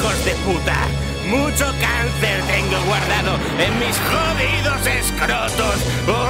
hijos de puta. Mucho cáncer tengo guardado en mis jodidos escrotos. ¡Hijos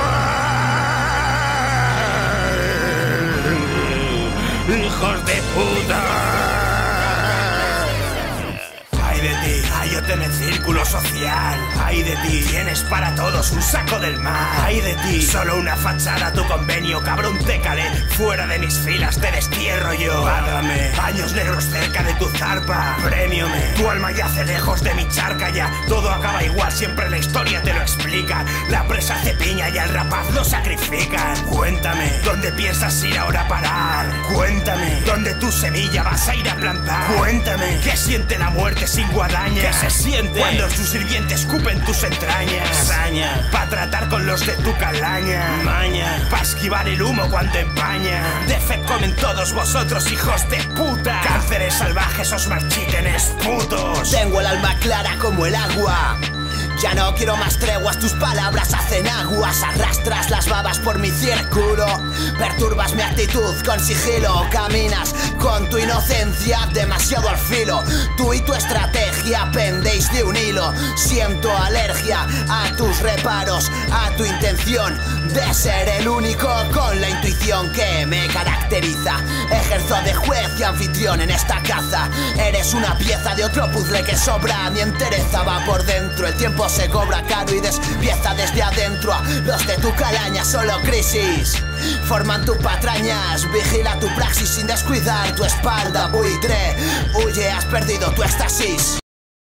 hay en el círculo social. Ay de ti, tienes para todos un saco del mar. Ay de ti, solo una fachada tu convenio, cabrón te calé. Fuera de mis filas te destierro yo. Págame, años negros cerca de tu zarpa. Premiome, tu alma yace lejos de mi charca ya. Todo acaba igual, siempre la historia te lo explica. La presa hace piña y al rapaz lo sacrifican. Cuéntame, ¿dónde piensas ir ahora a parar? Cuéntame, ¿dónde tu semilla vas a ir a plantar? Cuéntame, ¿qué siente la muerte sin guadaña? ¿Qué se siente cuando sus sirvientes escupen tus entrañas? Saña, pa' tratar con los de tu calaña. Maña, pa' esquivar el humo cuando empaña. De fe comen todos vosotros, hijos de puta. Cánceres salvajes os marchiten, putos. Tengo el alma clara como el agua. Ya no quiero más treguas, tus palabras hacen aguas. Arrastras las babas por mi círculo. Perturbas mi actitud con sigilo. Caminas con tu inocencia demasiado al filo. Tú y tu estrategia pendéis de un hilo. Siento alergia a tus reparos, a tu intención de ser el único con la intuición que me caracteriza. Ejerzo de juez y anfitrión en esta caza. Eres una pieza de otro puzzle que sobra. Mi entereza va por dentro. El tiempo se cobra caro y despieza desde adentro los de tu calaña, solo crisis. Forman tu patrañas, vigila tu praxis sin descuidar tu espalda, buitre huye, has perdido tu éxtasis.